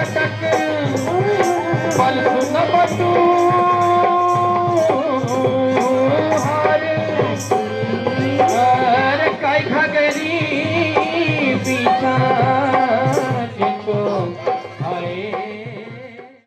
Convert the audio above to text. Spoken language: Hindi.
टक टक न सुन